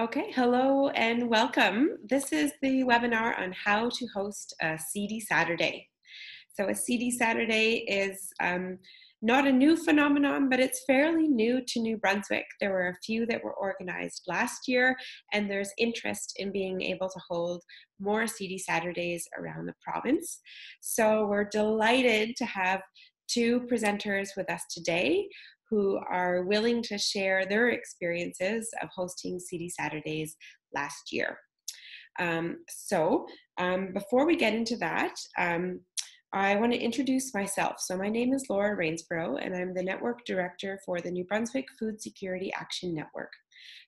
Okay, hello and welcome. This is the webinar on how to host a Seedy Saturday. So a Seedy Saturday is um, not a new phenomenon, but it's fairly new to New Brunswick. There were a few that were organized last year, and there's interest in being able to hold more Seedy Saturdays around the province. So we're delighted to have two presenters with us today who are willing to share their experiences of hosting Seedy Saturdays last year. Um, so, um, before we get into that, um, I want to introduce myself. So, my name is Laura Rainsborough, and I'm the Network Director for the New Brunswick Food Security Action Network.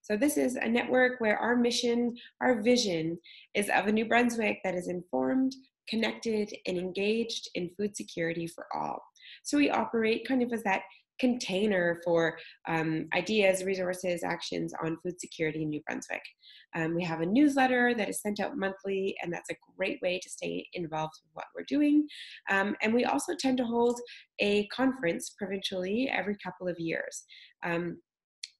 So, this is a network where our mission, our vision is of a New Brunswick that is informed, connected, and engaged in food security for all. So, we operate kind of as that container for um, ideas, resources, actions on food security in New Brunswick. Um, we have a newsletter that is sent out monthly, and that's a great way to stay involved with what we're doing. Um, and we also tend to hold a conference provincially every couple of years. Um,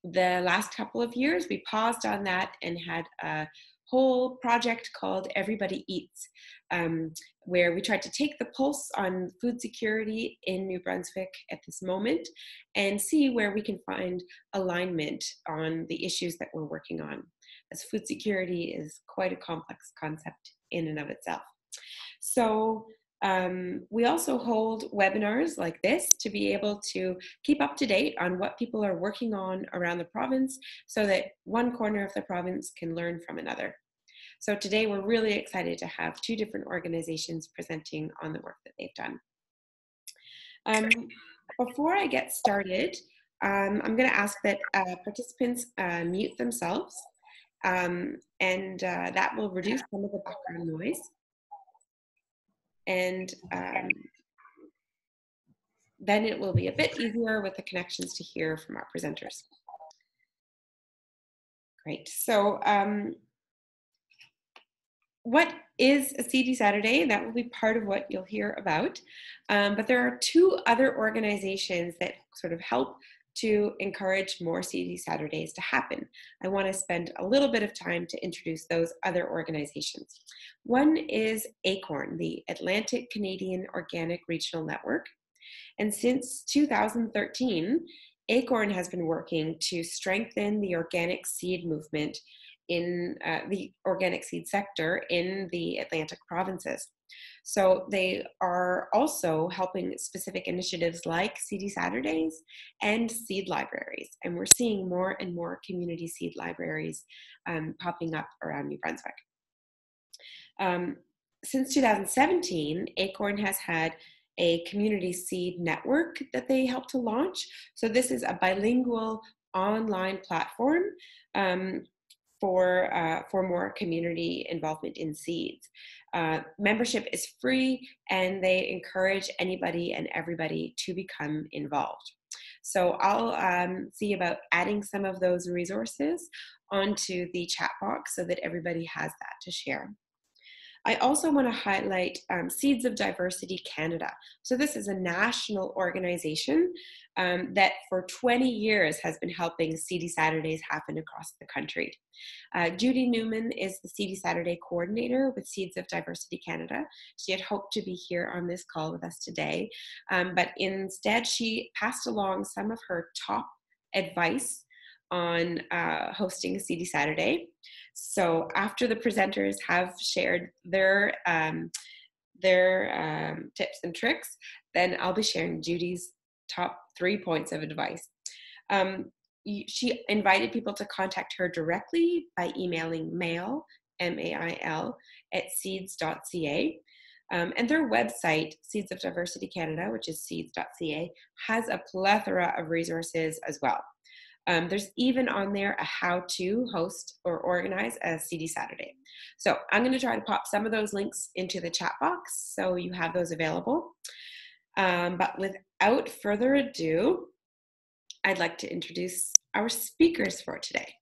the last couple of years, we paused on that and had a whole project called Everybody Eats, um, where we tried to take the pulse on food security in New Brunswick at this moment and see where we can find alignment on the issues that we're working on. As food security is quite a complex concept in and of itself. So um, we also hold webinars like this to be able to keep up to date on what people are working on around the province so that one corner of the province can learn from another. So today we're really excited to have two different organizations presenting on the work that they've done. Um, before I get started, um, I'm going to ask that uh, participants uh, mute themselves, um, and uh, that will reduce some of the background noise. And um, then it will be a bit easier with the connections to hear from our presenters. Great. So um, what is a Seedy Saturday? That will be part of what you'll hear about. Um, but there are two other organizations that sort of help to encourage more Seedy Saturdays to happen. I want to spend a little bit of time to introduce those other organizations. One is ACORN, the Atlantic Canadian Organic Regional Network. And since 2013, ACORN has been working to strengthen the organic seed movement in uh, the organic seed sector in the Atlantic provinces. So they are also helping specific initiatives like Seedy Saturdays and seed libraries. And we're seeing more and more community seed libraries um, popping up around New Brunswick. Um, since 2017, ACORN has had a community seed network that they helped to launch. So this is a bilingual online platform um, for, uh, for more community involvement in seeds. Uh, membership is free and they encourage anybody and everybody to become involved. So I'll um, see about adding some of those resources onto the chat box so that everybody has that to share. I also want to highlight um, Seeds of Diversity Canada. So this is a national organization um, that for 20 years has been helping Seedy Saturdays happen across the country. Uh, Judy Newman is the Seedy Saturday coordinator with Seeds of Diversity Canada. She had hoped to be here on this call with us today, um, but instead she passed along some of her top advice on uh, hosting a Seedy Saturday. So after the presenters have shared their um, their um, tips and tricks, then I'll be sharing Judy's top three points of advice. Um, she invited people to contact her directly by emailing mail, M A I L, at seeds.ca. Um, and their website, Seeds of Diversity Canada, which is seeds.ca, has a plethora of resources as well. Um, there's even on there a how to host or organize a Seedy Saturday. So I'm going to try to pop some of those links into the chat box so you have those available. Um, but without further ado, I'd like to introduce our speakers for today.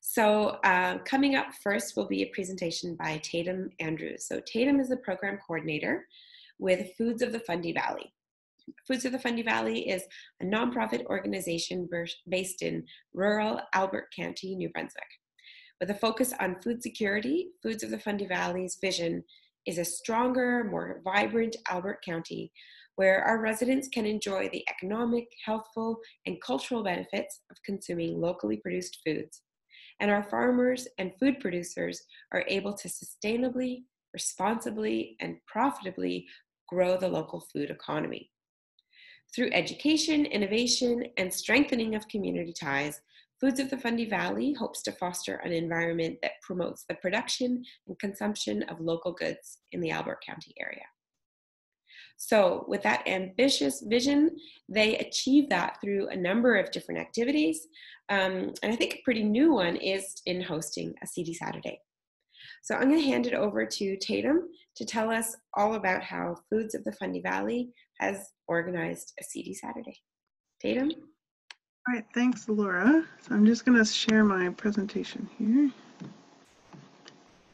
So uh, coming up first will be a presentation by Tatum Andrews. So Tatum is the program coordinator with Foods of the Fundy Valley. Foods of the Fundy Valley is a nonprofit organization based in rural Albert County, New Brunswick. With a focus on food security, Foods of the Fundy Valley's vision is a stronger, more vibrant Albert County where our residents can enjoy the economic, healthful, and cultural benefits of consuming locally produced foods. And our farmers and food producers are able to sustainably, responsibly, and profitably grow the local food economy. Through education, innovation, and strengthening of community ties, Foods of the Fundy Valley hopes to foster an environment that promotes the production and consumption of local goods in the Albert County area. So, with that ambitious vision, they achieve that through a number of different activities. Um, and I think a pretty new one is in hosting a Seedy Saturday. So, I'm going to hand it over to Tatum to tell us all about how Foods of the Fundy Valley has organized a Seedy Saturday. Tatum? All right, thanks, Laura. So I'm just going to share my presentation here.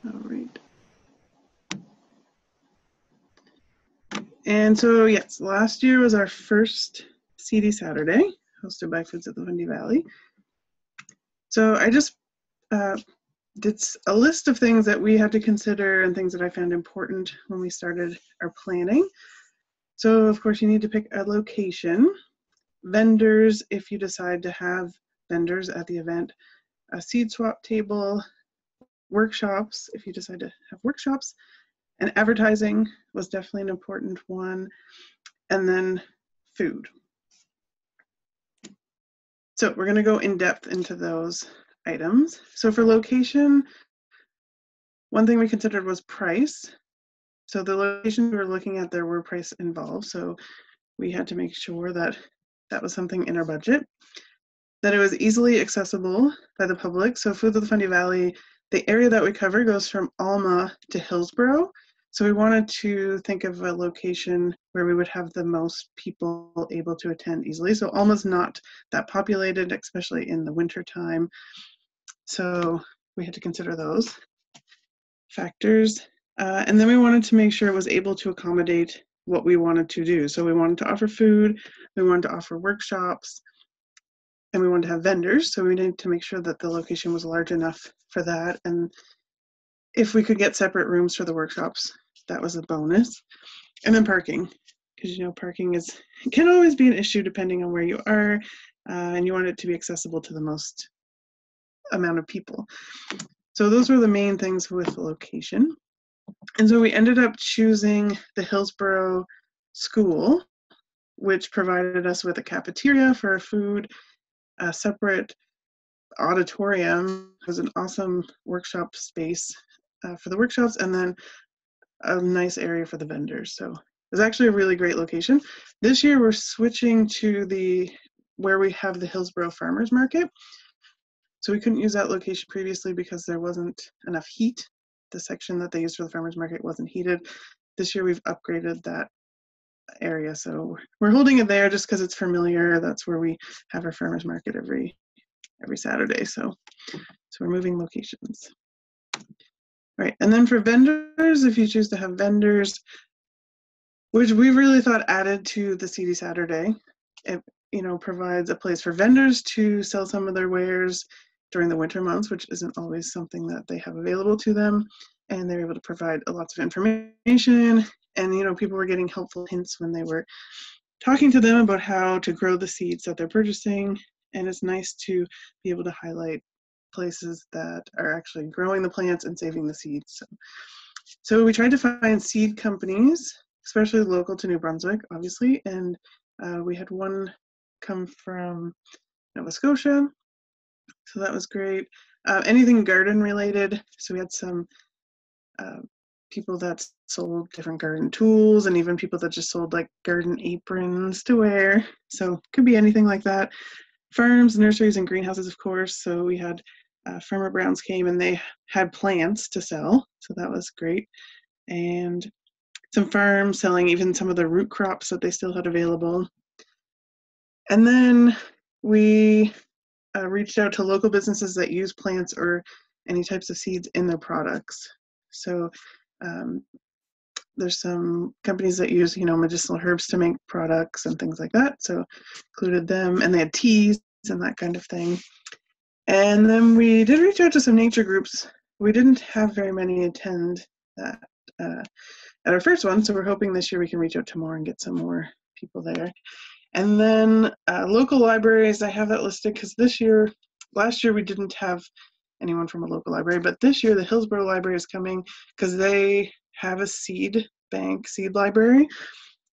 All right. And so, yes, last year was our first Seedy Saturday, hosted by Foods of the Fundy Valley. So I just uh, did a list of things that we had to consider and things that I found important when we started our planning. So, of course, you need to pick a location, vendors if you decide to have vendors at the event, a seed swap table, workshops if you decide to have workshops, and advertising was definitely an important one. And then food. So we're going to go in depth into those items. So for location, one thing we considered was price. So the locations we were looking at, there were price involved. So we had to make sure that that was something in our budget. That it was easily accessible by the public. So Food of the Fundy Valley, the area that we cover goes from Alma to Hillsborough. So we wanted to think of a location where we would have the most people able to attend easily. So almost not that populated, especially in the winter time. So we had to consider those factors. Uh, and then we wanted to make sure it was able to accommodate what we wanted to do. So we wanted to offer food, we wanted to offer workshops, and we wanted to have vendors. So we needed to make sure that the location was large enough for that. And if we could get separate rooms for the workshops, that was a bonus. And then parking, because you know parking is can always be an issue depending on where you are, uh, and you want it to be accessible to the most amount of people. So those were the main things with location. And so we ended up choosing the Hillsborough School, which provided us with a cafeteria for food, a separate auditorium, it was an awesome workshop space uh, for the workshops, and then a nice area for the vendors. So it's actually a really great location. This year we're switching to the where we have the Hillsborough Farmers Market. So we couldn't use that location previously because there wasn't enough heat. The section that they used for the farmers market wasn't heated. This year we've upgraded that area. So we're holding it there just because it's familiar. That's where we have our farmers market every every Saturday. So so we're moving locations. Right, and then for vendors, if you choose to have vendors, which we really thought added to the Seedy Saturday, it you know provides a place for vendors to sell some of their wares during the winter months, which isn't always something that they have available to them, and they're able to provide lots of information. And you know, people were getting helpful hints when they were talking to them about how to grow the seeds that they're purchasing. And it's nice to be able to highlight places that are actually growing the plants and saving the seeds. So, so we tried to find seed companies, especially local to New Brunswick, obviously, and uh, we had one come from Nova Scotia, so that was great. Uh, anything garden related, so we had some uh, people that sold different garden tools and even people that just sold like garden aprons to wear. So could be anything like that. Farms, nurseries, and greenhouses, of course. So we had uh, Farmer Browns came and they had plants to sell, so that was great. And some farms selling even some of the root crops that they still had available. And then we uh, reached out to local businesses that use plants or any types of seeds in their products. So um, there's some companies that use, you know, medicinal herbs to make products and things like that. So included them, and they had teas and that kind of thing. And then we did reach out to some nature groups. We didn't have very many attend that uh, at our first one, so we're hoping this year we can reach out to more and get some more people there. And then uh, local libraries, I have that listed because this year, last year we didn't have anyone from a local library, but this year the Hillsborough Library is coming because they have a seed bank, seed library.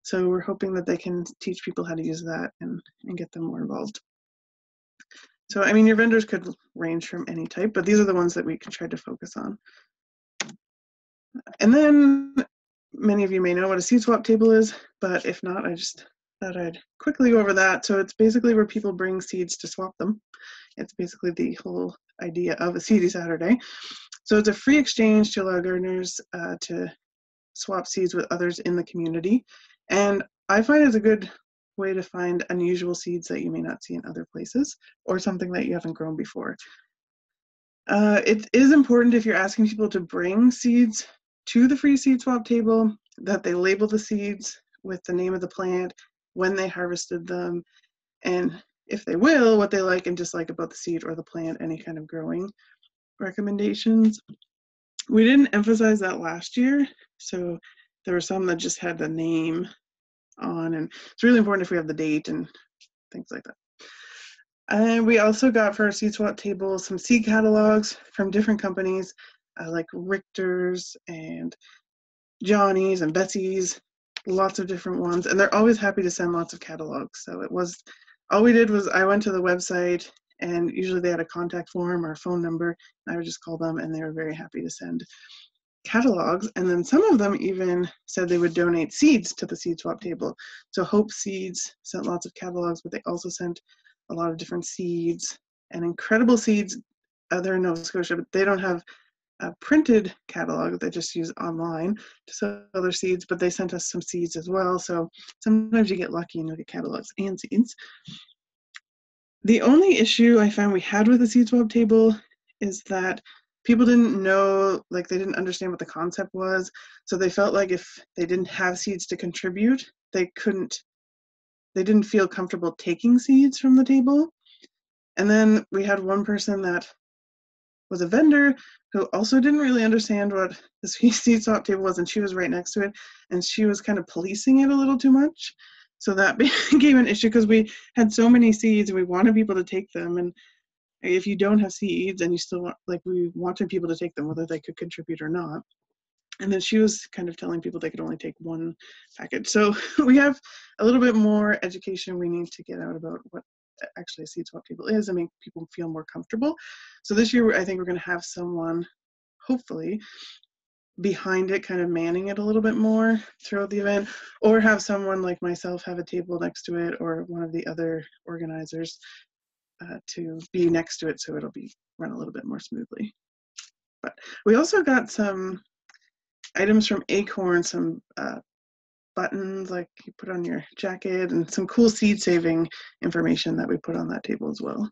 So we're hoping that they can teach people how to use that and, and get them more involved. So, I mean, your vendors could range from any type, but these are the ones that we can try to focus on. And then many of you may know what a seed swap table is, but if not, I just thought I'd quickly go over that. So it's basically where people bring seeds to swap them. It's basically the whole idea of a Seedy Saturday. So it's a free exchange to allow gardeners uh, to swap seeds with others in the community. And I find it's a good way to find unusual seeds that you may not see in other places or something that you haven't grown before. Uh, it is important if you're asking people to bring seeds to the free seed swap table that they label the seeds with the name of the plant, when they harvested them, and if they will, what they like and dislike about the seed or the plant, any kind of growing recommendations. We didn't emphasize that last year, so there were some that just had the name on, and it's really important if we have the date and things like that. And we also got for our seed swap table some seed catalogs from different companies uh, like Richter's and Johnny's and Vesey's, lots of different ones. And they're always happy to send lots of catalogs. So it was, all we did was I went to the website and usually they had a contact form or a phone number. I would just call them and they were very happy to send catalogs. And then some of them even said they would donate seeds to the seed swap table. So Hope Seeds sent lots of catalogs, but they also sent a lot of different seeds and incredible seeds. Uh, they're in Nova Scotia, but they don't have a printed catalog they just use online to sell their seeds, but they sent us some seeds as well. So sometimes you get lucky and you get catalogs and seeds. The only issue I found we had with the seed swap table is that people didn't know, like they didn't understand what the concept was. So they felt like if they didn't have seeds to contribute, they couldn't, they didn't feel comfortable taking seeds from the table. And then we had one person that was a vendor who also didn't really understand what the seed swap table was, and she was right next to it, and she was kind of policing it a little too much. So that became an issue because we had so many seeds and we wanted people to take them. And if you don't have seeds and you still want, like, we wanted people to take them, whether they could contribute or not. And then she was kind of telling people they could only take one package. So we have a little bit more education we need to get out about what actually a seed swap table is and make people feel more comfortable. So this year, I think we're going to have someone, hopefully, behind it, kind of manning it a little bit more throughout the event, or have someone like myself have a table next to it, or one of the other organizers uh, to be next to it so it'll be run a little bit more smoothly. But we also got some items from Acorn, some uh, buttons like you put on your jacket and some cool seed saving information that we put on that table as well.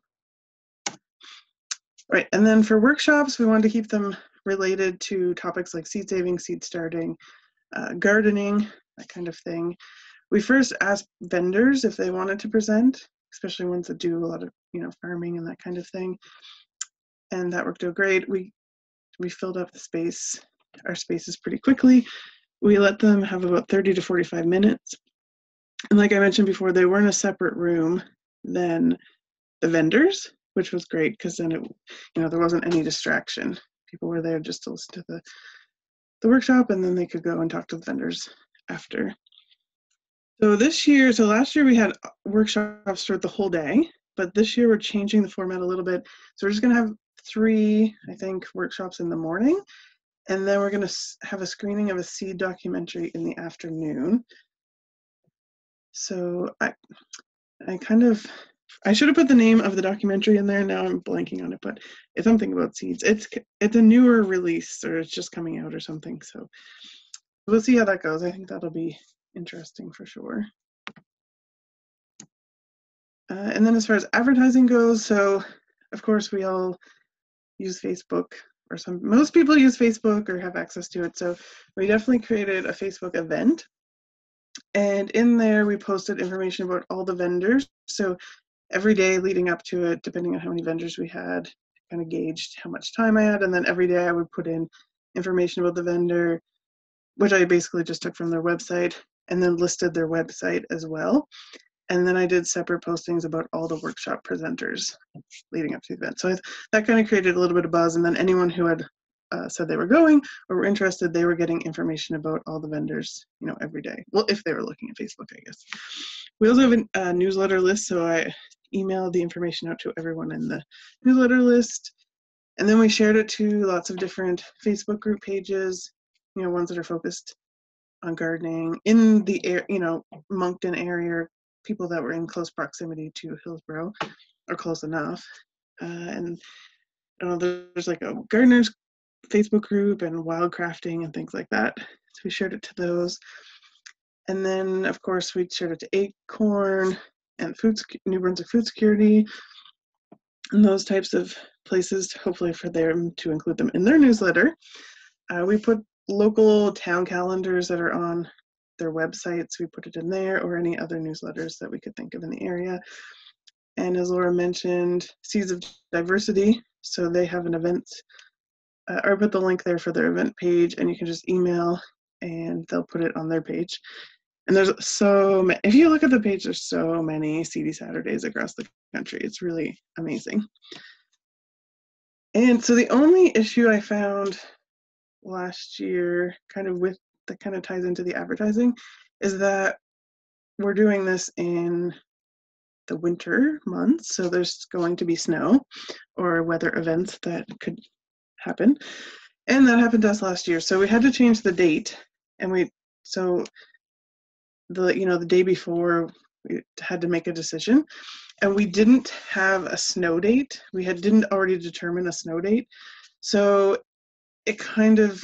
Right, and then for workshops, we wanted to keep them related to topics like seed saving, seed starting, uh, gardening, that kind of thing. We first asked vendors if they wanted to present, especially ones that do a lot of you know farming and that kind of thing, and that worked out great. We we filled up the space, our spaces pretty quickly, we let them have about 30 to 45 minutes. And like I mentioned before, they were in a separate room than the vendors, which was great because then it, you know, there wasn't any distraction. People were there just to listen to the the workshop, and then they could go and talk to the vendors after. So this year, so last year we had uh, workshops throughout the whole day, but this year we're changing the format a little bit. So we're just gonna have three, I think, workshops in the morning, and then we're going to have a screening of a seed documentary in the afternoon. So I, I kind of, I should have put the name of the documentary in there. Now I'm blanking on it, but it's something about seeds. It's it's a newer release, or it's just coming out, or something. So we'll see how that goes. I think that'll be interesting for sure. Uh, and then as far as advertising goes, so of course we all use Facebook or some most people use Facebook or have access to it. So we definitely created a Facebook event. And in there we posted information about all the vendors. So every day leading up to it, depending on how many vendors we had, kind of gauged how much time I had. And then every day I would put in information about the vendor, which I basically just took from their website and then listed their website as well. And then I did separate postings about all the workshop presenters leading up to the event. So that kind of created a little bit of buzz. And then anyone who had uh, said they were going or were interested, they were getting information about all the vendors, you know, every day. Well, if they were looking at Facebook, I guess. We also have a uh, newsletter list, so I emailed the information out to everyone in the newsletter list. And then we shared it to lots of different Facebook group pages, you know, ones that are focused on gardening in the air, you know, Moncton area, people that were in close proximity to Hillsborough or close enough. Uh, and I know, there's like a gardeners Facebook group and wildcrafting and things like that. So we shared it to those. And then, of course, we shared it to Acorn and Food New Brunswick Food Security and those types of places, hopefully for them to include them in their newsletter. Uh, we put local town calendars that are on their websites. We put it in there or any other newsletters that we could think of in the area. And as Laura mentioned, Seeds of Diversity. So they have an event uh, or put the link there for their event page and you can just email and they'll put it on their page. And there's so many, if you look at the page, there's so many Seedy Saturdays across the country. It's really amazing. And so the only issue I found last year, kind of with that kind of ties into the advertising, is that we're doing this in the winter months. So there's going to be snow or weather events that could happen. And that happened to us last year. So we had to change the date. And we, so the, you know, the day before we had to make a decision and we didn't have a snow date. We had didn't already determine a snow date. So it kind of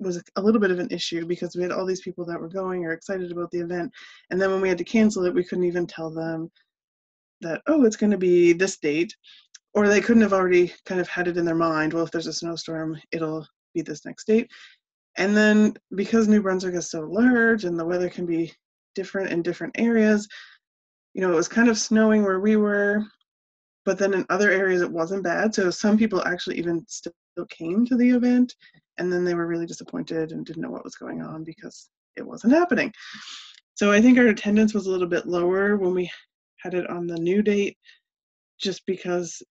was a little bit of an issue because we had all these people that were going or excited about the event. And then when we had to cancel it we couldn't even tell them that oh it's going to be this date or they couldn't have already kind of had it in their mind well if there's a snowstorm it'll be this next date. And then because new brunswick is so large and the weather can be different in different areas you know it was kind of snowing where we were but then in other areas it wasn't bad. So some people actually even still came to the event and then they were really disappointed and didn't know what was going on because it wasn't happening so i think our attendance was a little bit lower when we had it on the new date just because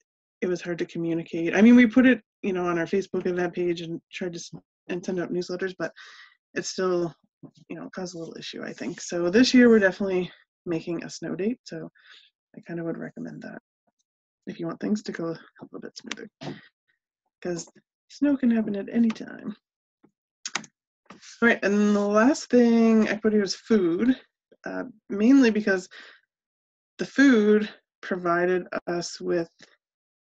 it was hard to communicate. I mean, we put it, you know, on our Facebook event page and tried to and send out newsletters, but it still, you know, caused a little issue, I think. So this year we're definitely making a snow date. So I kind of would recommend that if you want things to go a little bit smoother, because snow can happen at any time. All right, and the last thing I put here is food, uh, mainly because the food provided us with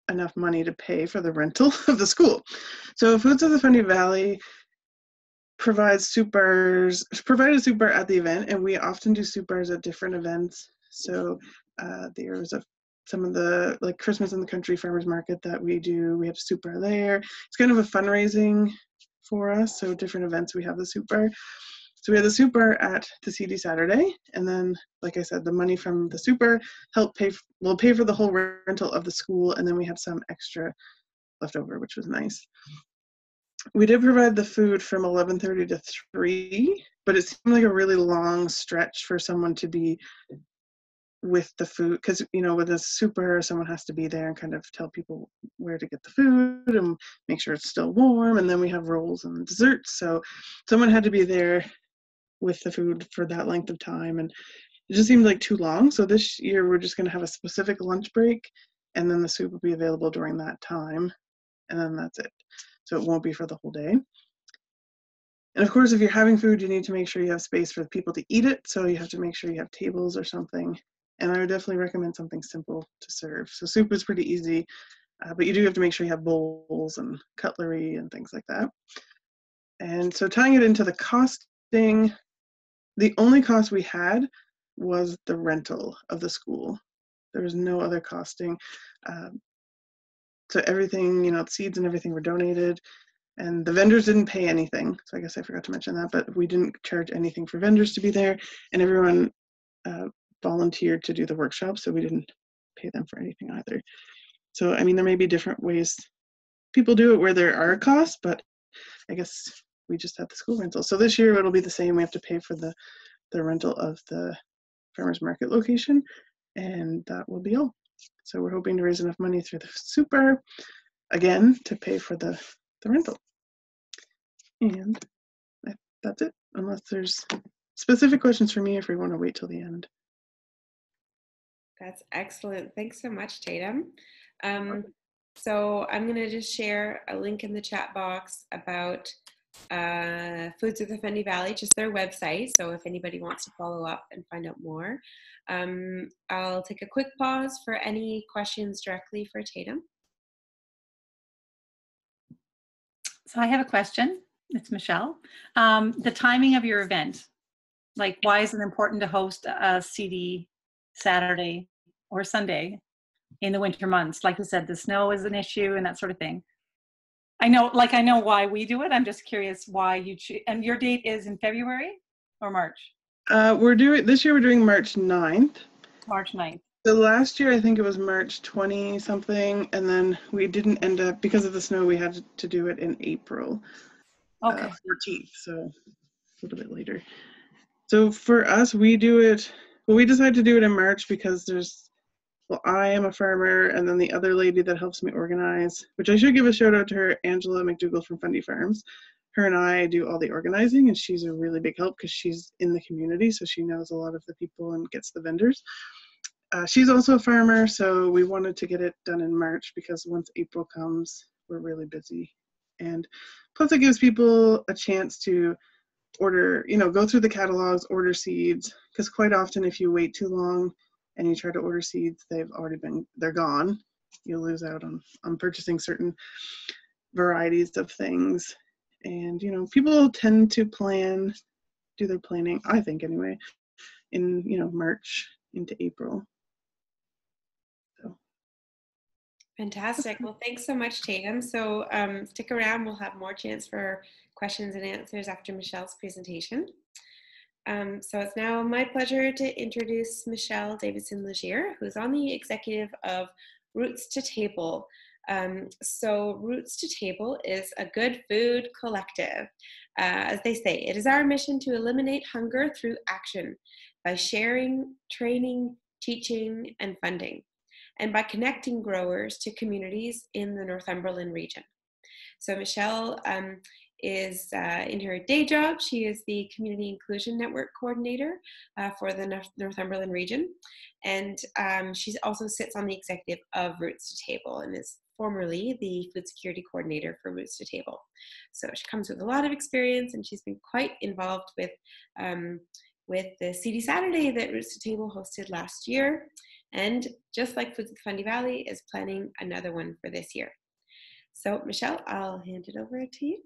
enough money to pay for the rental of the school. So Foods of the Fundy Valley provides soup bars, provided soup bar at the event, and we often do soup bars at different events. So uh, there's a some of the like Christmas in the Country Farmers Market that we do. We have soup there. It's kind of a fundraising for us. So different events we have the soup bar. So we had the soup bar at the Seedy Saturday, and then, like I said, the money from the soup bar helped pay will pay for the whole rental of the school, and then we had some extra left over, which was nice. We did provide the food from 11:30 to 3, but it seemed like a really long stretch for someone to be with the food because you know with a super someone has to be there and kind of tell people where to get the food and make sure it's still warm and then we have rolls and desserts so someone had to be there with the food for that length of time and it just seemed like too long so this year we're just going to have a specific lunch break and then the soup will be available during that time and then that's it. So it won't be for the whole day. And of course if you're having food you need to make sure you have space for people to eat it so you have to make sure you have tables or something and i would definitely recommend something simple to serve so soup is pretty easy uh, but you do have to make sure you have bowls and cutlery and things like that and so tying it into the costing the only cost we had was the rental of the school. There was no other costing. Um, so everything, you know, seeds and everything were donated, and the vendors didn't pay anything. So I guess I forgot to mention that, but we didn't charge anything for vendors to be there, and everyone uh, volunteered to do the workshop, so we didn't pay them for anything either. So, I mean, there may be different ways people do it where there are costs, but I guess we just had the school rental. So this year it'll be the same. We have to pay for the the rental of the farmers market location, and that will be all. So we're hoping to raise enough money through the super again to pay for the the rental. And eh, that's it, unless there's specific questions for me if we want to wait till the end. That's excellent. Thanks so much, Tatum. Um, so I'm going to just share a link in the chat box about uh, Foods of the Fundy Valley, just their website. So if anybody wants to follow up and find out more, um, I'll take a quick pause for any questions directly for Tatum. So I have a question. It's Michelle. Um, the timing of your event, like why is it important to host a Seedy Saturday or Sunday in the winter months? Like you said, the snow is an issue and that sort of thing. I know, like I know why we do it. I'm just curious why you choose. And your date is in February or March? Uh, we're doing this year. We're doing March 9th. March 9th. The last year, I think it was March 20 something, and then we didn't end up because of the snow. We had to do it in April, Okay. uh, 14th, so a little bit later. So for us, we do it. Well, we decided to do it in March because there's. Well, I am a farmer, and then the other lady that helps me organize, which I should give a shout out to her, Angela McDougall from Fundy Farms. Her and I do all the organizing, and she's a really big help because she's in the community, so she knows a lot of the people and gets the vendors. Uh, she's also a farmer, so we wanted to get it done in March because once April comes, we're really busy. And plus, it gives people a chance to order, you know, go through the catalogs, order seeds, because quite often, if you wait too long and you try to order seeds, they've already been, they're gone. You'll lose out on, on purchasing certain varieties of things. And, you know, people tend to plan, do their planning, I think anyway, in, you know, March into April. Fantastic. Well, thanks so much, Tatum. So um, stick around. We'll have more chance for questions and answers after Michelle's presentation. Um, so it's now my pleasure to introduce Michelle Davidson Legier, who's on the executive of Roots to Table. Um, so Roots to Table is a good food collective. Uh, as they say, it is our mission to eliminate hunger through action by sharing, training, teaching, and funding and by connecting growers to communities in the Northumberland region. So Michelle um, is uh, in her day job, she is the Community Inclusion Network Coordinator uh, for the North- Northumberland region. And um, she also sits on the executive of Roots to Table and is formerly the Food Security Coordinator for Roots to Table. So she comes with a lot of experience and she's been quite involved with, um, with the Seedy Saturday that Roots to Table hosted last year. And just like the Fundy Valley is planning another one for this year. So Michelle, I'll hand it over to you.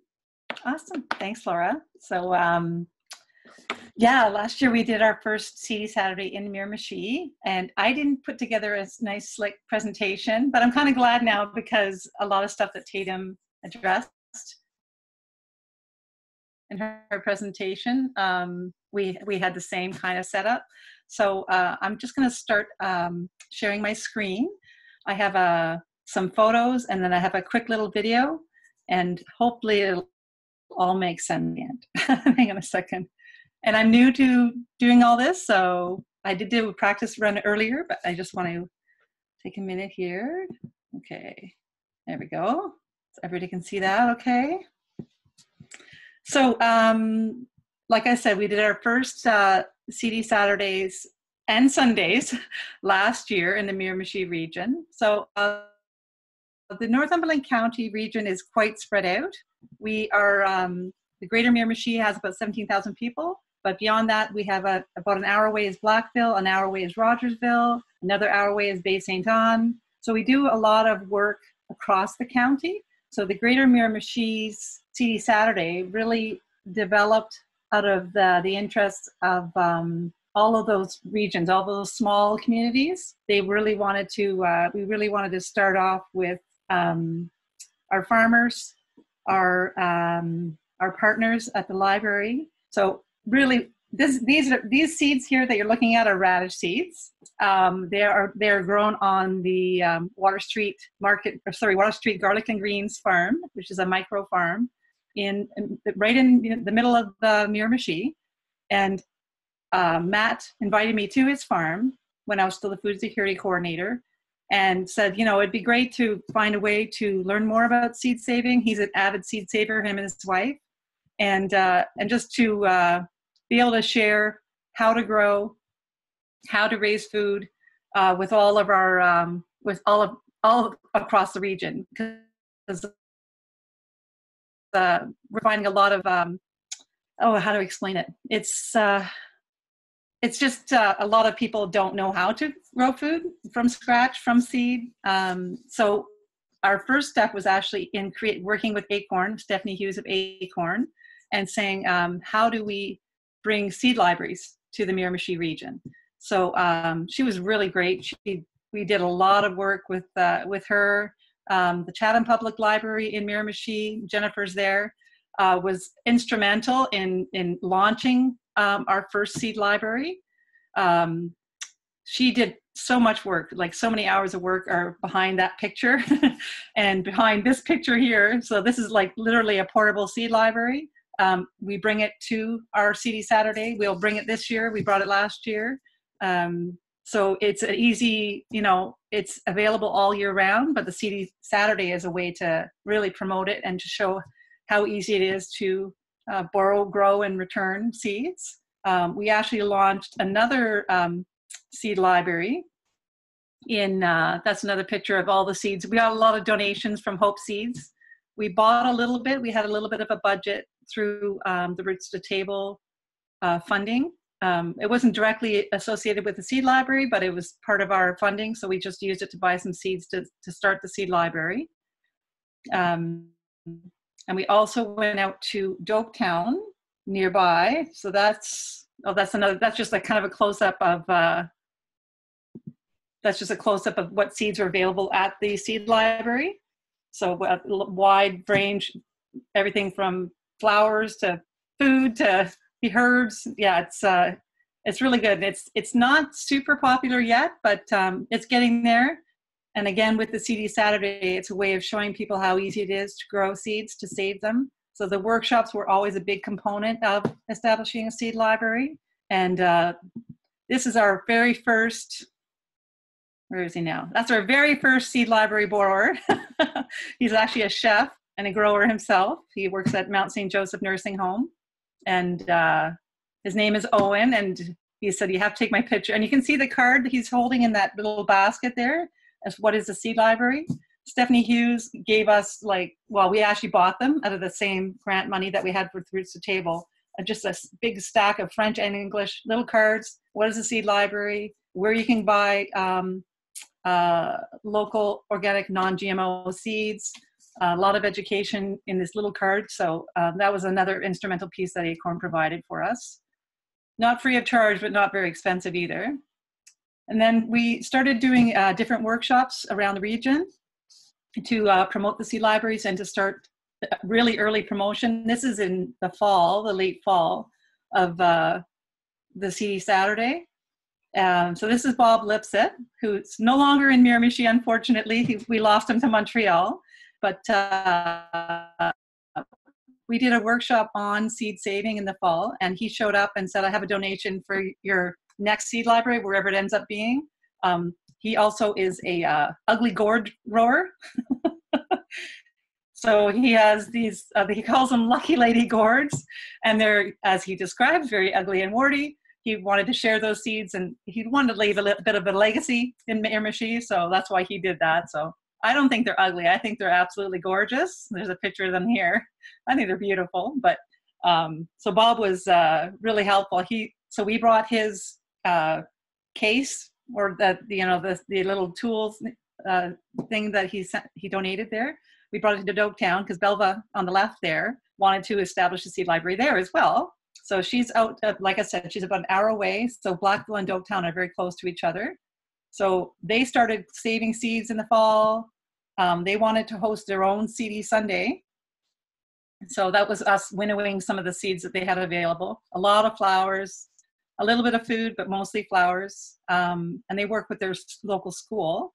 Awesome. Thanks, Laura. So, um, yeah, last year we did our first Seedy Saturday in Miramichi, and I didn't put together a nice, slick presentation, but I'm kind of glad now because a lot of stuff that Tatum addressed in her, her presentation, um, we we had the same kind of setup. So uh, I'm just going to start um, sharing my screen. I have uh, some photos, and then I have a quick little video, and hopefully it'll all make sense. Hang on a second. And I'm new to doing all this, so I did do a practice run earlier, but I just want to take a minute here. Okay, there we go. So everybody can see that, okay? So, um, like I said, we did our first uh, Seedy Saturdays and Sundays last year in the Miramichi region. So, uh, the Northumberland County region is quite spread out. We are, um, the greater Miramichi has about 17,000 people, but beyond that, we have a, about an hour away is Blackville, an hour away is Rogersville, another hour away is Bay St. Anne. So, we do a lot of work across the county. So, the greater Miramichi's Seedy Saturday really developed out of the, the interests of um, all of those regions, all those small communities. They really wanted to, uh, we really wanted to start off with um, our farmers, our, um, our partners at the library. So really this, these are these seeds here that you're looking at are radish seeds. Um, they are they're grown on the um, Water Street Market, or sorry, Water Street Garlic and Greens farm, which is a micro farm in, in right in the middle of the Miramichi. And uh, Matt invited me to his farm when I was still the food security coordinator and said, you know, it'd be great to find a way to learn more about seed saving. He's an avid seed saver, him and his wife, and uh, and just to uh, be able to share how to grow, how to raise food uh, with all of our um, with all of all across the region. Because uh, we're finding a lot of um, oh how to explain it? It's uh, it's just uh, a lot of people don't know how to grow food from scratch from seed. Um, so our first step was actually in create working with acorn stephanie hughes of acorn and saying um, how do we bring seed libraries to the miramichi region? So um, she was really great. She we did a lot of work with uh, with her. Um, the chatham public library in miramichi jennifer's there uh, was instrumental in in launching um, our first seed library. Um, she did so much work, like so many hours of work are behind that picture and behind this picture here. So this is like literally a portable seed library. Um, we bring it to our Seedy Saturday. We'll bring it this year. We brought it last year. Um, so it's an easy, you know, it's available all year round, but the Seedy Saturday is a way to really promote it and to show how easy it is to uh, borrow, grow, and return seeds. Um, we actually launched another um, seed library. In uh, that's another picture of all the seeds. We got a lot of donations from Hope Seeds. We bought a little bit. We had a little bit of a budget through um, the Roots to Table uh, funding. Um, it wasn't directly associated with the seed library, but it was part of our funding. So we just used it to buy some seeds to, to start the seed library. And we also went out to Doaktown nearby. So that's oh, that's another. That's just like kind of a close up of. Uh, that's just a close up of what seeds are available at the seed library. So a wide range, everything from flowers to food to herbs. Yeah, it's uh, it's really good. It's it's not super popular yet, but um, it's getting there. And again, with the Seedy Saturday, it's a way of showing people how easy it is to grow seeds, to save them. So the workshops were always a big component of establishing a seed library. And uh, this is our very first, where is he now? That's our very first seed library borrower. He's actually a chef and a grower himself. He works at Mount St. Joseph Nursing Home. And uh, his name is Owen. And he said, You have to take my picture. And you can see the card that he's holding in that little basket there as what is a seed library. Stephanie Hughes gave us like, well, we actually bought them out of the same grant money that we had for Roots to Table. Uh, just a big stack of French and English little cards. What is a seed library? Where you can buy um, uh, local organic non-GMO seeds. a lot of education in this little card. So uh, that was another instrumental piece that Acorn provided for us. Not free of charge, but not very expensive either. And then we started doing uh, different workshops around the region to uh, promote the seed libraries and to start really early promotion. This is in the fall, the late fall of uh, the Seedy Saturday. Um, so this is Bob Lipset, who's no longer in Miramichi, unfortunately. He, we lost him to Montreal. But uh, we did a workshop on seed saving in the fall, and he showed up and said, I have a donation for your next seed library, wherever it ends up being. Um, he also is a uh, ugly gourd grower. so he has these, uh, he calls them lucky lady gourds, and they're, as he describes, very ugly and warty. He wanted to share those seeds and he wanted to leave a little bit of a legacy in Miramichi, so that's why he did that. So I don't think they're ugly. I think they're absolutely gorgeous. There's a picture of them here. I think they're beautiful. But um, so Bob was uh, really helpful. He so we brought his uh, case or the, you know the the little tools uh, thing that he sent, he donated there. We brought it to Doaktown because Belva on the left there wanted to establish a seed library there as well. So she's out, uh, like I said, she's about an hour away. So Blackville and Doaktown are very close to each other. So they started saving seeds in the fall. Um, they wanted to host their own Seedy Sunday. So that was us winnowing some of the seeds that they had available. A lot of flowers, a little bit of food, but mostly flowers. Um, and they work with their local school.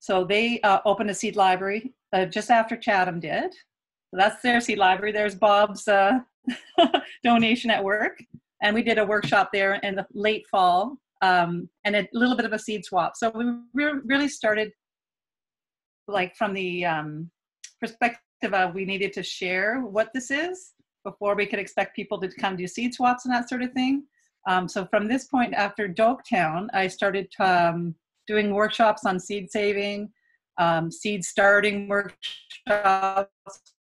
So they uh, opened a seed library uh, just after Chatham did. So that's their seed library. There's Bob's uh, donation at work. And we did a workshop there in the late fall um, and a little bit of a seed swap. So we re- really started like from the um, perspective of we needed to share what this is before we could expect people to come do seed swaps and that sort of thing. Um, so from this point after Doaktown, I started um, doing workshops on seed saving, um, seed starting workshops.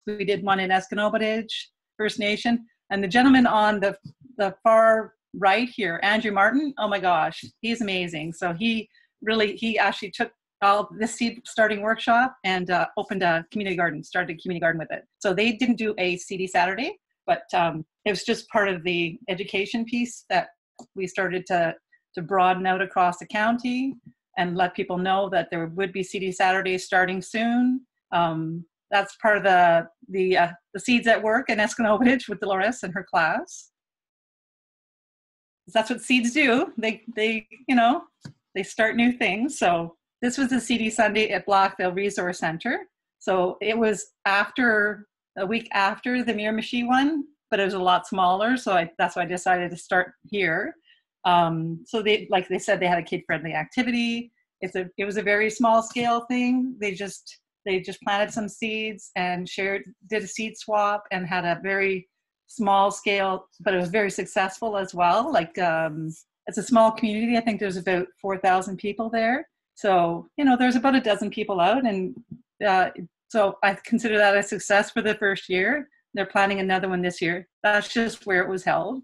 We did one in Esgenoôpetitj First Nation. And the gentleman on the, the far right here, Andrew Martin, oh my gosh, he's amazing. So he really, he actually took all this seed starting workshop and uh, opened a community garden, started a community garden with it. So they didn't do a Seedy Saturday, but um, it was just part of the education piece that we started to, to broaden out across the county and let people know that there would be Seedy Saturdays starting soon. Um, that's part of the the uh, the seeds at work in Esgenoôpetitj with Dolores and her class. That's what seeds do. They they you know they start new things. So this was a Seedy Sunday at Blackville Resource Center. So it was after a week after the Miramichi one, but it was a lot smaller. So I, that's why I decided to start here. Um, so they, like they said, they had a kid-friendly activity. It's a, it was a very small scale thing. They just, they just planted some seeds and shared, did a seed swap and had a very small scale, but it was very successful as well. Like um, it's a small community. I think there's about 4,000 people there. So, you know, there's about a dozen people out. And uh, so I consider that a success for the first year. They're planning another one this year. That's just where it was held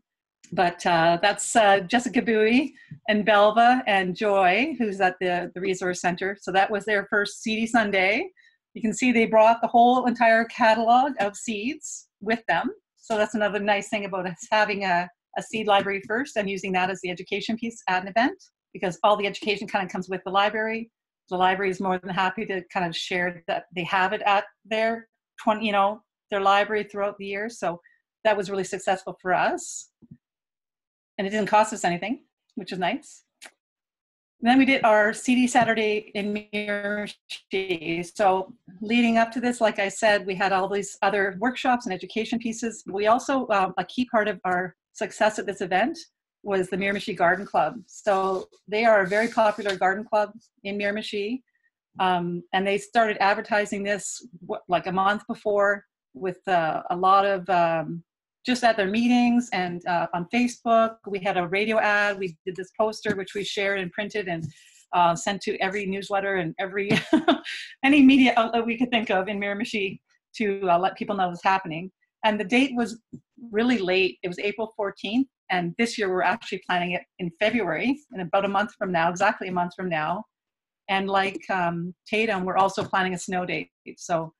but uh, that's uh, Jessica Bowie and Belva and Joy, who's at the, the resource center. So that was their first Seedy Sunday. You can see they brought the whole entire catalog of seeds with them. So that's another nice thing about us having a, a seed library first and using that as the education piece at an event because all the education kind of comes with the library. The library is more than happy to kind of share that they have it at their 20, you know, their library throughout the year. So that was really successful for us and it didn't cost us anything, which is nice. Then we did our Seedy Saturday in Miramichi. So leading up to this, like I said, we had all these other workshops and education pieces. We also, um, a key part of our success at this event was the Miramichi Garden Club. So they are a very popular garden club in Miramichi. Um, and they started advertising this what, like a month before with uh, a lot of um, just at their meetings and uh, on Facebook. We had a radio ad. We did this poster, which we shared and printed and uh, sent to every newsletter and every any media outlet we could think of in Miramichi to uh, let people know what's happening. And the date was really late. It was April 14th. And this year we're actually planning it in February, in about a month from now, exactly a month from now. And like um, Tatum, we're also planning a snow date. So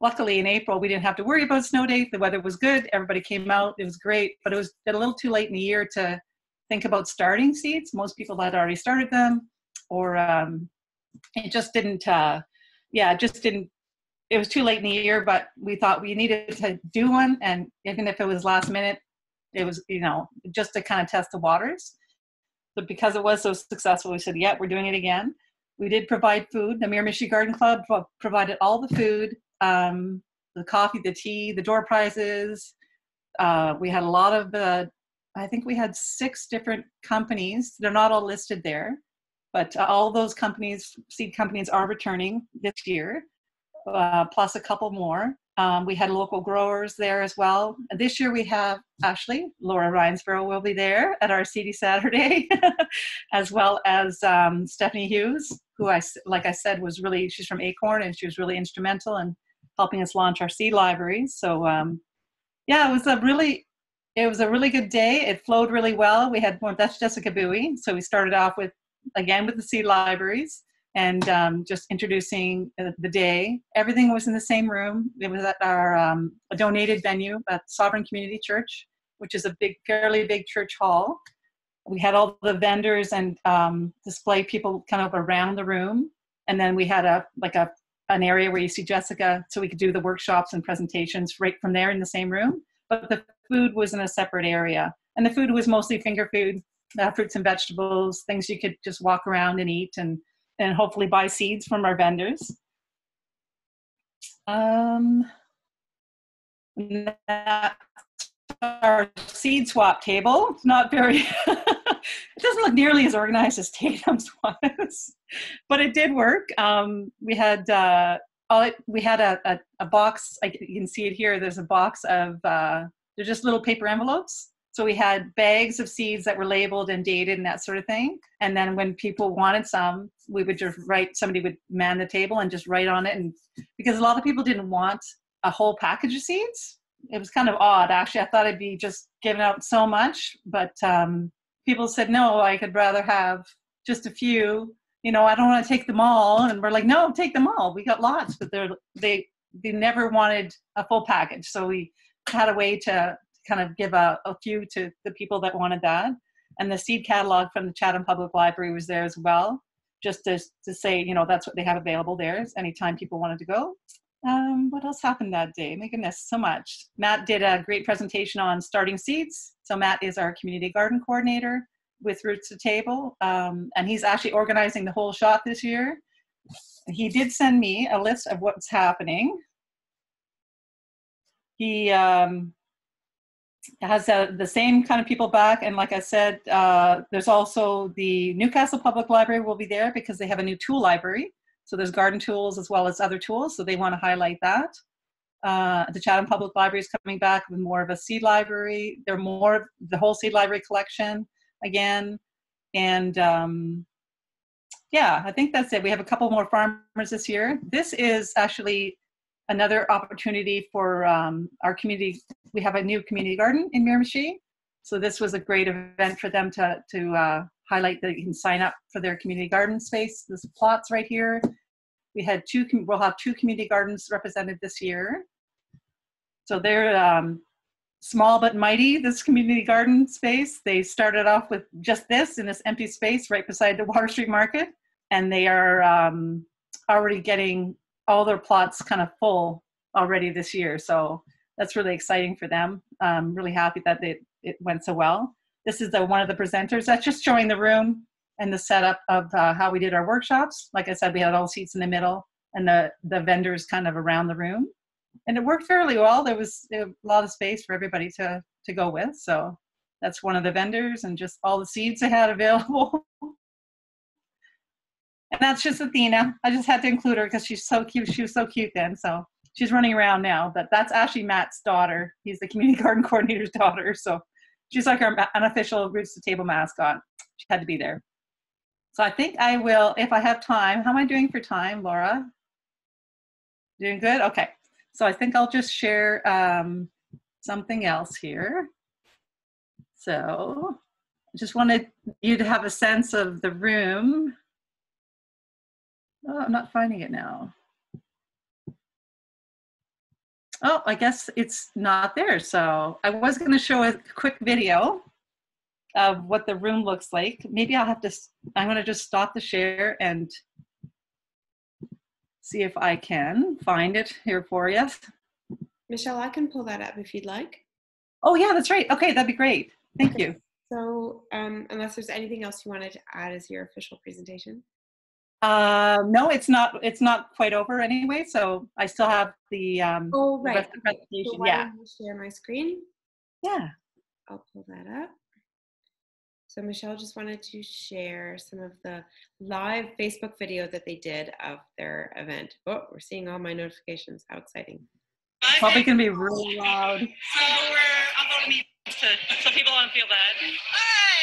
luckily in April we didn't have to worry about snow date. The weather was good. Everybody came out. It was great, but it was a little too late in the year to think about starting seeds. Most people had already started them, or um, it just didn't. Uh, yeah, it just didn't. It was too late in the year, but we thought we needed to do one, and even if it was last minute, it was you know just to kind of test the waters. But because it was so successful, we said, "Yeah, we're doing it again." We did provide food. The Miramichi Garden Club provided all the food um, the coffee, the tea, the door prizes. Uh, we had a lot of the, I think we had six different companies. They're not all listed there, but all those companies, seed companies, are returning this year, uh, plus a couple more. Um, we had local growers there as well. This year we have Ashley, Laura Rinesborough will be there at our Seedy Saturday, as well as um, Stephanie Hughes, who I, like I said, was really, she's from Acorn and she was really instrumental in helping us launch our seed library. So um, yeah, it was a really it was a really good day. It flowed really well. We had more. That's Jessica Bowie. So we started off with again with the seed libraries and um, just introducing the day. Everything was in the same room. It was at our um, a donated venue at Sovereign Community Church, which is a big, fairly big church hall. We had all the vendors and um, display people kind of around the room, and then we had a like a an area where you see Jessica, so we could do the workshops and presentations right from there in the same room. But the food was in a separate area, and the food was mostly finger food, uh, fruits and vegetables, things you could just walk around and eat, and and hopefully buy seeds from our vendors. Um, our seed swap table. Not very, it doesn't look nearly as organized as Tatum's was, but it did work. Um, we had uh, all it, we had a, a, a box. I, you can see it here. There's a box of uh, they're just little paper envelopes. So we had bags of seeds that were labeled and dated and that sort of thing. And then when people wanted some, we would just write. Somebody would man the table and just write on it. And because a lot of people didn't want a whole package of seeds, it was kind of odd actually i thought i'd be just giving out so much but um, people said no i could rather have just a few you know i don't want to take them all and we're like no take them all we got lots but they're they they never wanted a full package so we had a way to kind of give a, a few to the people that wanted that and the seed catalog from the chatham public library was there as well just to, to say you know that's what they have available there anytime people wanted to go um, what else happened that day? My goodness, so much. Matt did a great presentation on starting seeds. So Matt is our community garden coordinator with Roots to Table, um, and he's actually organizing the whole shot this year. He did send me a list of what's happening. He um, has uh, the same kind of people back, and like I said, uh, there's also the Newcastle Public Library will be there because they have a new tool library. So there's garden tools as well as other tools. So they want to highlight that. Uh, the Chatham Public Library is coming back with more of a seed library. They're more the whole seed library collection again. And um, yeah, I think that's it. We have a couple more farmers this year. This is actually another opportunity for um, our community. We have a new community garden in Miramichi. So this was a great event for them to, to uh, highlight that you can sign up for their community garden space. There's plots right here. We had two, we'll have two community gardens represented this year. So they're um, small but mighty, this community garden space. They started off with just this in this empty space right beside the Water Street Market. And they are um, already getting all their plots kind of full already this year. So that's really exciting for them. I'm really happy that they, it went so well. This is the, one of the presenters. That's just showing the room and the setup of uh, how we did our workshops. Like I said, we had all seats in the middle and the, the vendors kind of around the room. And it worked fairly well. There was a lot of space for everybody to, to go with. So that's one of the vendors and just all the seeds they had available. and that's just Athena. I just had to include her because she's so cute. She was so cute then. So she's running around now, but that's actually Matt's daughter. He's the community garden coordinator's daughter. So she's like our unofficial Roots to Table mascot. She had to be there. So I think I will, if I have time, how am I doing for time, Laura? Doing good? Okay. So I think I'll just share um, something else here. So I just wanted you to have a sense of the room. Oh, I'm not finding it now. Oh, I guess it's not there. So I was going to show a quick video of what the room looks like. Maybe I'll have to, I'm going to just stop the share and see if I can find it here for you. Michelle, I can pull that up if you'd like. Oh, yeah, that's right. Okay, that'd be great. Thank okay. you. So, um, unless there's anything else you wanted to add as your official presentation. Um, no, it's not. It's not quite over anyway. So I still have the. Um, oh right. The presentation. So yeah. share my screen. Yeah. I'll pull that up. So Michelle just wanted to share some of the live Facebook video that they did of their event. Oh, we're seeing all my notifications. How exciting! It's Probably gonna be really loud. So we're. I'll go to me so people don't feel bad. Hi,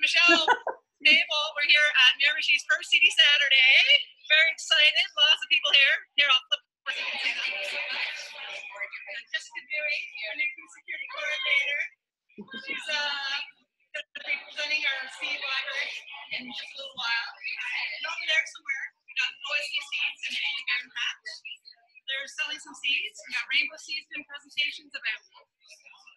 Michelle. table. We're here at Miramichi's first Seedy Saturday. Very excited. Lots of people here. Here, I'll flip. Jessica Dewey, our new security coordinator. She's uh, going to be presenting our seed library in just a little while. And over there somewhere, we got OSD seeds and Garden Patch. They're selling some seeds. We got rainbow seeds doing presentations about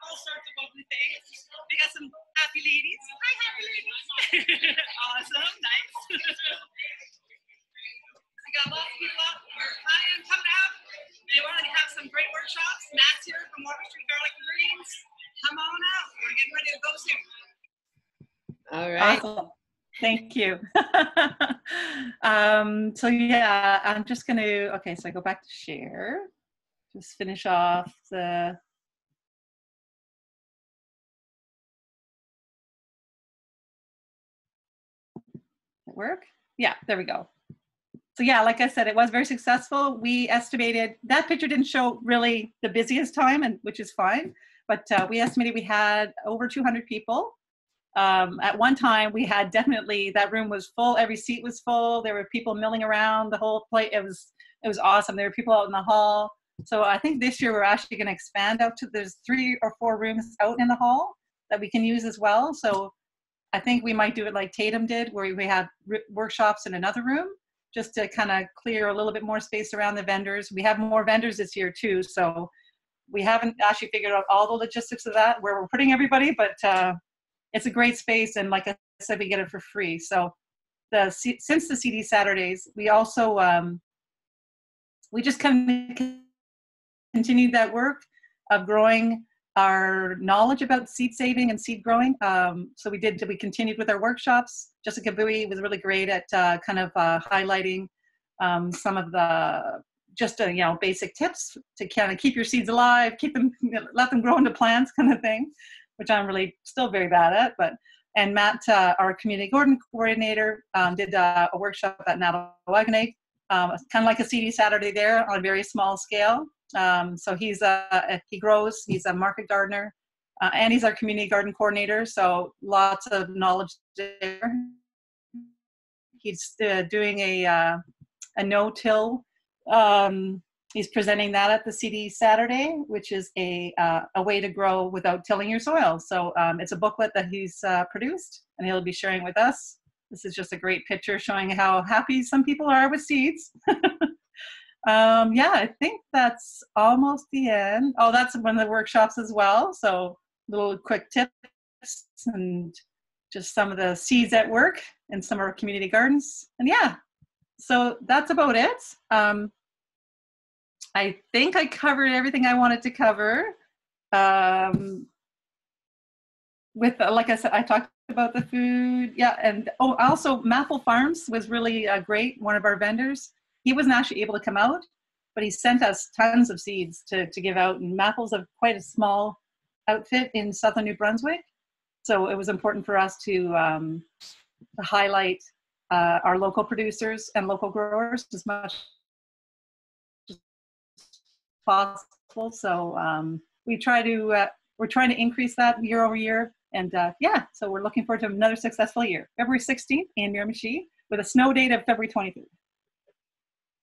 all sorts of lovely things. We got some happy ladies. Hi, happy ladies awesome, nice. we got lots of people out. We're planning coming out. They want to have some great workshops. Matt's here from Water Street Garlic and Greens. Come on out. We're getting ready to go soon. All right. Awesome. Thank you. um, so yeah, I'm just going to, okay, so I go back to share, just finish off the That work? Yeah, there we go. So yeah, like I said, it was very successful. We estimated that picture didn't show really the busiest time, and which is fine. But uh, we estimated we had over 200 people. Um, at one time, we had definitely that room was full. Every seat was full. There were people milling around the whole place. It was it was awesome. There were people out in the hall. So I think this year we're actually going to expand out to there's three or four rooms out in the hall that we can use as well. So I think we might do it like Tatum did, where we have workshops in another room, just to kind of clear a little bit more space around the vendors. We have more vendors this year too, so we haven't actually figured out all the logistics of that, where we're putting everybody, but uh, it's a great space, and like I said, we get it for free. So the since the Seedy Saturdays, we also um, we just kind of continued that work of growing our knowledge about seed saving and seed growing. Um, so we did, we continued with our workshops. Jessica Bowie was really great at uh, kind of uh, highlighting um, some of the just uh, you know basic tips to kind of keep your seeds alive, keep them, let them grow into plants, kind of thing, which I'm really still very bad at. But and Matt, uh, our community garden coordinator, um, did uh, a workshop at Natoaganeg, um, kind of like a Seedy Saturday there on a very small scale. Um, so he's a, he grows, he's a market gardener, uh, and he's our community garden coordinator. So lots of knowledge there. He's uh, doing a, uh, a no-till. Um, he's presenting that at the Seedy Saturday, which is a, uh, a way to grow without tilling your soil. So um, it's a booklet that he's uh, produced and he'll be sharing with us. This is just a great picture showing how happy some people are with seeds. um, yeah, I think that's almost the end. Oh, that's one of the workshops as well. So little quick tips and just some of the seeds at work in some of our community gardens. And yeah, so that's about it. Um, I think I covered everything I wanted to cover. Um, with, like I said, I talked about the food. Yeah, and oh, also Mapple Farms was really uh, great. One of our vendors. He wasn't actually able to come out, but he sent us tons of seeds to to give out. And Mapple's a quite a small outfit in southern New Brunswick, so it was important for us to um, to highlight uh, our local producers and local growers as much as possible. So um, we try to uh, we're trying to increase that year over year and uh, yeah, so we're looking forward to another successful year. February 16th in Miramichi with a snow date of February 23rd.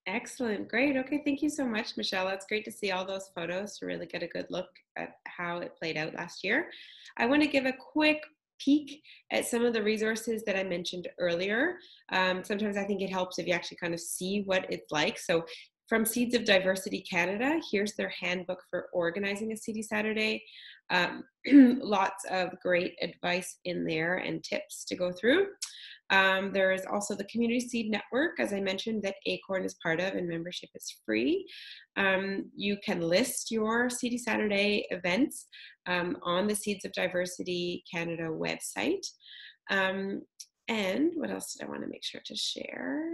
Excellent. Great. Okay. Thank you so much, Michelle. It's great to see all those photos to really get a good look at how it played out last year. I want to give a quick peek at some of the resources that I mentioned earlier. Um, sometimes I think it helps if you actually kind of see what it's like. So from Seeds of Diversity Canada, here's their handbook for organizing a Seedy Saturday. Um, lots of great advice in there and tips to go through. Um, there is also the Community Seed Network, as I mentioned, that Acorn is part of, and membership is free. Um, you can list your Seedy Saturday events um, on the Seeds of Diversity Canada website. Um, and what else did I want to make sure to share?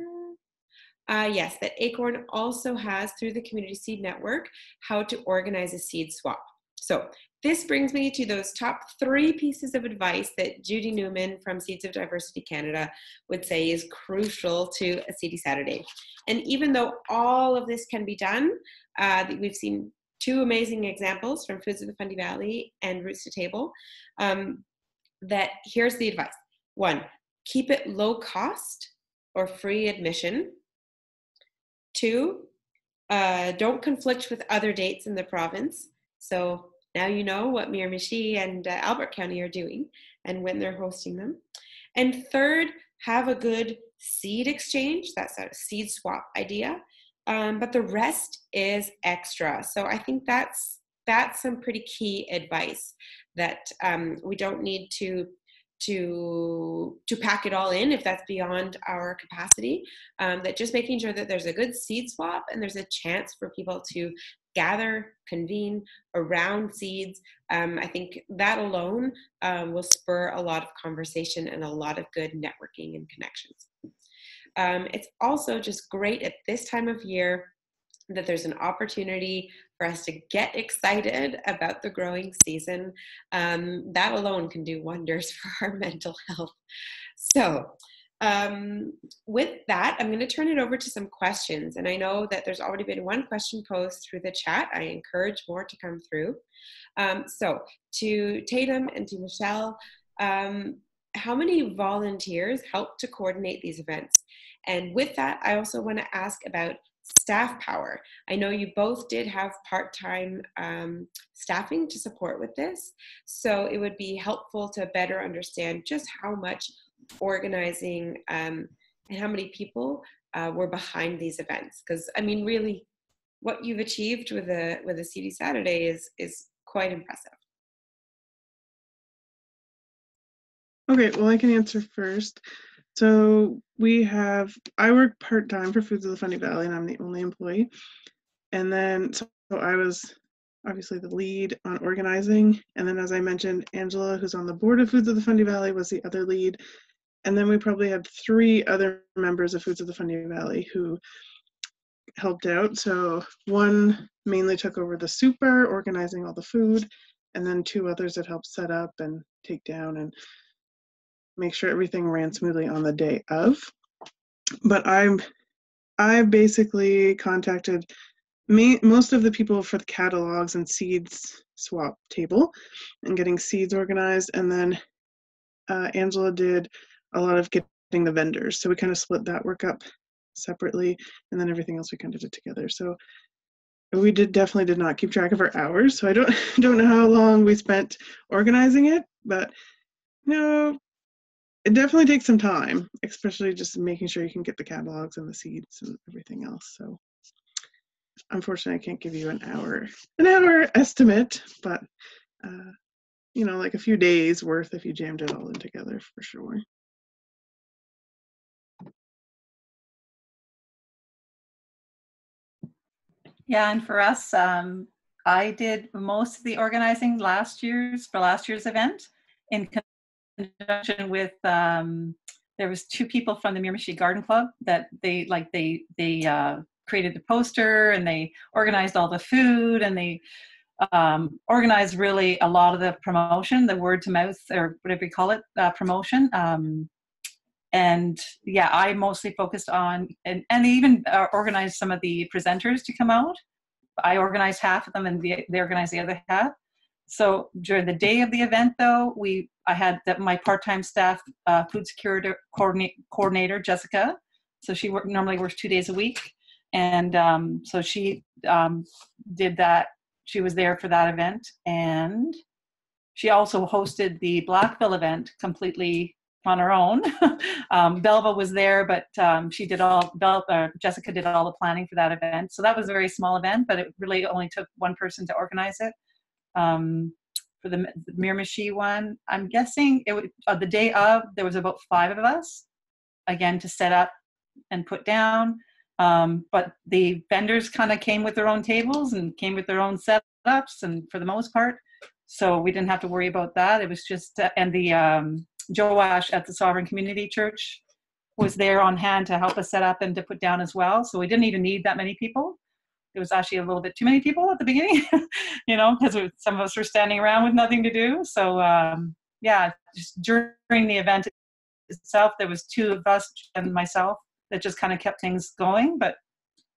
Uh, yes, that Acorn also has through the Community Seed Network how to organize a seed swap. So this brings me to those top three pieces of advice that Judy Newman from Seeds of Diversity Canada would say is crucial to a Seedy Saturday. And even though all of this can be done, uh, we've seen two amazing examples from Foods of the Fundy Valley and Roots to Table. Um, that here's the advice: one, keep it low cost or free admission. Two, uh, don't conflict with other dates in the province. So now you know what Miramichi and uh, Albert County are doing and when they're hosting them. And third, have a good seed exchange. That's a seed swap idea. Um, but the rest is extra. So I think that's that's some pretty key advice that um, we don't need to to to pack it all in if that's beyond our capacity um, that just making sure that there's a good seed swap and there's a chance for people to gather, convene around seeds. Um, I think that alone um, will spur a lot of conversation and a lot of good networking and connections. Um, it's also just great at this time of year that there's an opportunity for us to get excited about the growing season. Um, that alone can do wonders for our mental health. So, um, with that, I'm going to turn it over to some questions. And I know that there's already been one question posed through the chat. I encourage more to come through. Um, so, to Tatum and to Michelle, um, how many volunteers help to coordinate these events? And with that, I also want to ask about staff power. I know you both did have part time um, staffing to support with this, so it would be helpful to better understand just how much organizing um, and how many people uh, were behind these events. Because I mean, really, what you've achieved with a with a Seedy Saturday is is quite impressive. Okay, well, I can answer first. So we have, I work part time for Foods of the Fundy Valley, and I'm the only employee. And then, so I was obviously the lead on organizing. And then, as I mentioned, Angela, who's on the board of Foods of the Fundy Valley, was the other lead. And then we probably had three other members of Foods of the Fundy Valley who helped out. So one mainly took over the super, organizing all the food, and then two others that helped set up and take down and make sure everything ran smoothly on the day of. But I'm I basically contacted me, most of the people for the catalogs and seeds swap table and getting seeds organized. And then uh, Angela did a lot of getting the vendors. So we kind of split that work up separately and then everything else we kind of did together. So we did definitely did not keep track of our hours. So I don't don't know how long we spent organizing it, but you know, it definitely takes some time, especially just making sure you can get the catalogs and the seeds and everything else. So unfortunately, I can't give you an hour an hour estimate, but uh, you know, like a few days worth if you jammed it all in together for sure. Yeah, and for us, um, I did most of the organizing last year's for last year's event in conjunction with um, there was two people from the Miramichi Garden Club that they like they they uh, created the poster and they organized all the food and they um, organized really a lot of the promotion, the word to mouth or whatever you call it, uh, promotion. Um, and yeah, I mostly focused on and, and even uh, organized some of the presenters to come out. I organized half of them and the, they organized the other half. So during the day of the event, though, we I had the, my part-time staff uh, food security coordinate, coordinator Jessica. So she work, normally works two days a week, and um, so she um, did that. She was there for that event, and she also hosted the Blackville event completely on her own. um, Belva was there, but um, she did all. Bel, uh, Jessica did all the planning for that event. So that was a very small event, but it really only took one person to organize it um, for the, the Miramichi one. I'm guessing it would, uh, the day of, there was about five of us, again, to set up and put down. Um, but the vendors kind of came with their own tables and came with their own setups, and for the most part, so we didn't have to worry about that. It was just, uh, and the um, Joash at the Sovereign Community Church was there on hand to help us set up and to put down as well. So we didn't even need that many people it was actually a little bit too many people at the beginning, you know, because some of us were standing around with nothing to do. So um, yeah, just during the event itself, there was two of us and myself that just kind of kept things going. But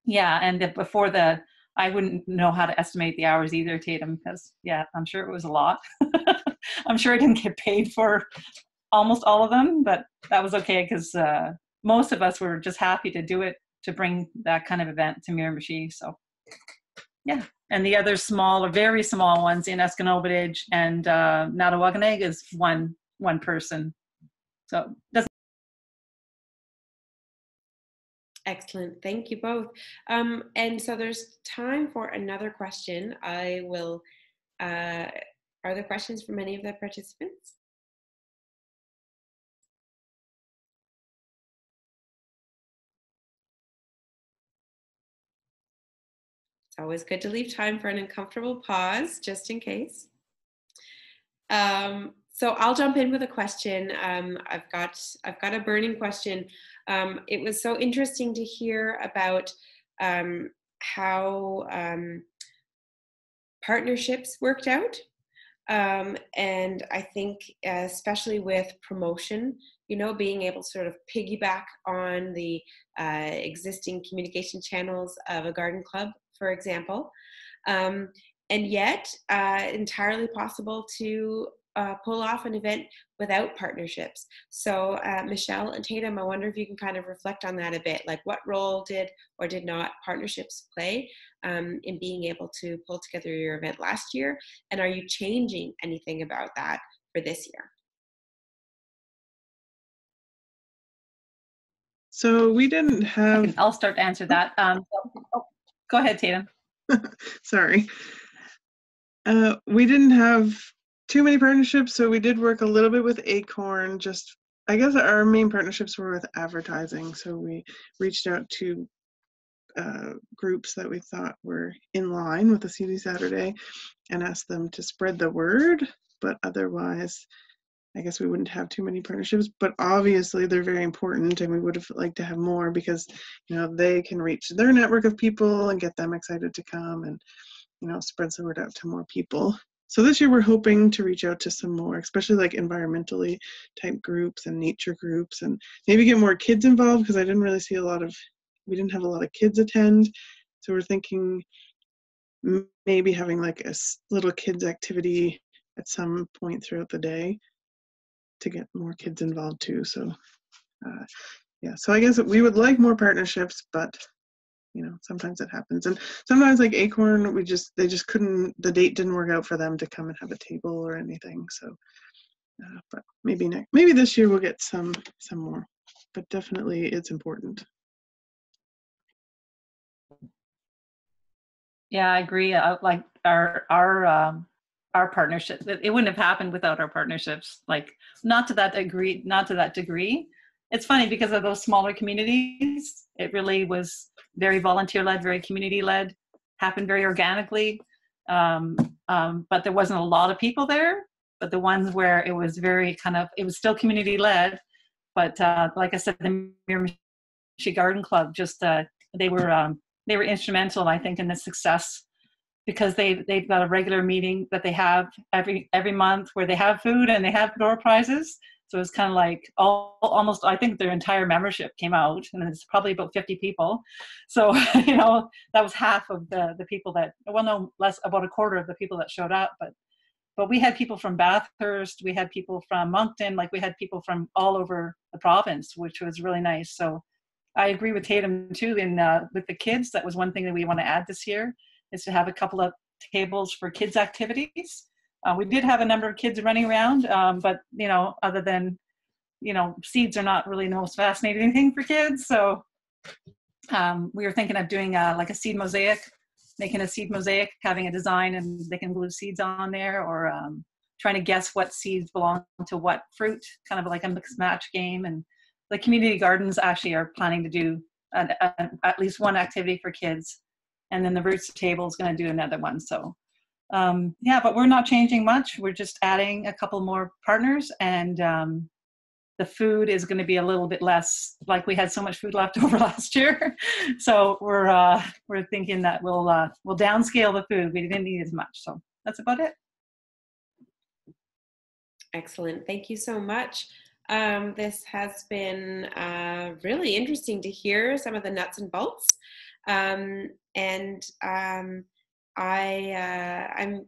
yeah, and before the, I wouldn't know how to estimate the hours either, Tatum, because yeah, I'm sure it was a lot. I'm sure I didn't get paid for almost all of them, but that was okay because uh, most of us were just happy to do it to bring that kind of event to Miramichi. So yeah. And the other small or very small ones in Esgenoôpetitj and uh, Natoaganeg is one one person. So doesn't Excellent. Thank you both. Um, and so there's time for another question. I will, uh, are there questions from any of the participants? Always good to leave time for an uncomfortable pause, just in case. Um, so I'll jump in with a question. Um, I've got I've got a burning question. Um, it was so interesting to hear about um, how um, partnerships worked out, um, and I think especially with promotion, you know, being able to sort of piggyback on the uh, existing communication channels of a garden club, for example. Um, and yet, uh, entirely possible to uh, pull off an event without partnerships. So, uh, Michelle and Tatum, I wonder if you can kind of reflect on that a bit. Like, what role did or did not partnerships play um, in being able to pull together your event last year? And are you changing anything about that for this year? So we didn't have, I'll start to answer that. Um, oh, go ahead, Tatum. sorry. Uh, we didn't have too many partnerships, so we did work a little bit with Acorn. Just, I guess our main partnerships were with advertising. So we reached out to uh, groups that we thought were in line with the Seedy Saturday and asked them to spread the word. But otherwise, I guess we wouldn't have too many partnerships. But obviously, they're very important, and we would have liked to have more because you know they can reach their network of people and get them excited to come and you know spread the word out to more people. So this year we're hoping to reach out to some more, especially like environmentally type groups and nature groups, and maybe get more kids involved because I didn't really see a lot of, we didn't have a lot of kids attend. So we're thinking maybe having like a little kids activity at some point throughout the day to get more kids involved too. So uh, yeah, so I guess we would like more partnerships, but you know sometimes it happens and sometimes like acorn we just they just couldn't the date didn't work out for them to come and have a table or anything so uh, but maybe next maybe this year we'll get some some more but definitely it's important Yeah, I agree. Uh, like our our um, our partnership, it wouldn't have happened without our partnerships. Like not to that degree, not to that degree. It's funny because of those smaller communities. It really was very volunteer led, very community led. Happened very organically, um, um, but there wasn't a lot of people there. But the ones where it was very kind of, it was still community led. But uh, like I said, the Miramichi Garden Club just uh, they were um, they were instrumental, I think, in the success because they they've got a regular meeting that they have every every month where they have food and they have door prizes. So it's kind of like all almost I think their entire membership came out, and it's probably about 50 people. So you know that was half of the the people that well no less about a quarter of the people that showed up, but but we had people from Bathurst, we had people from Moncton, like we had people from all over the province, which was really nice. So I agree with Tatum too. In uh, with the kids, that was one thing that we want to add this year is to have a couple of tables for kids activities. Uh, we did have a number of kids running around, um, but you know, other than you know, seeds are not really the most fascinating thing for kids. So um, we were thinking of doing a, like a seed mosaic, making a seed mosaic, having a design, and they can glue seeds on there, or um, trying to guess what seeds belong to what fruit, kind of like a mixed match game. And the community gardens actually are planning to do an, a, at least one activity for kids, and then the roots table is going to do another one. So um, yeah, but we're not changing much. We're just adding a couple more partners, and um, the food is going to be a little bit less. Like we had so much food left over last year, so we're uh, we're thinking that we'll uh, we'll downscale the food. We didn't need as much, so that's about it. Excellent. Thank you so much. Um, this has been uh, really interesting to hear some of the nuts and bolts. Um, and um, I, uh, I'm,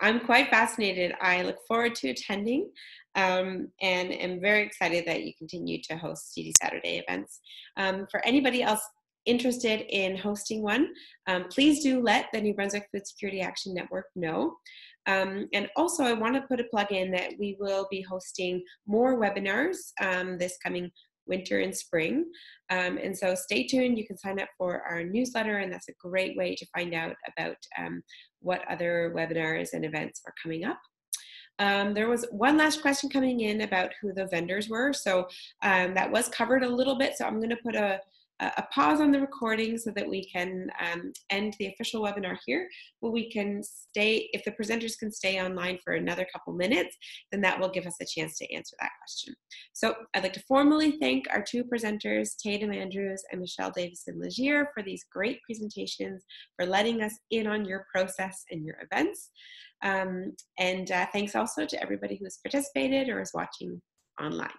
I'm quite fascinated. I look forward to attending um, and am very excited that you continue to host Seedy Saturday events. Um, for anybody else interested in hosting one, um, please do let the New Brunswick Food Security Action Network know. Um, and also, I want to put a plug in that we will be hosting more webinars um, this coming winter and spring. Um, and so stay tuned. You can sign up for our newsletter, and that's a great way to find out about um, what other webinars and events are coming up. Um, there was one last question coming in about who the vendors were. So um, that was covered a little bit. So I'm going to put a a, pause on the recording so that we can um, end the official webinar here. But we can stay, if the presenters can stay online for another couple minutes, then that will give us a chance to answer that question. So I'd like to formally thank our two presenters, Tatum Andrews and Michelle Davison Legier, for these great presentations, for letting us in on your process and your events. Um, and uh, thanks also to everybody who's participated or is watching online.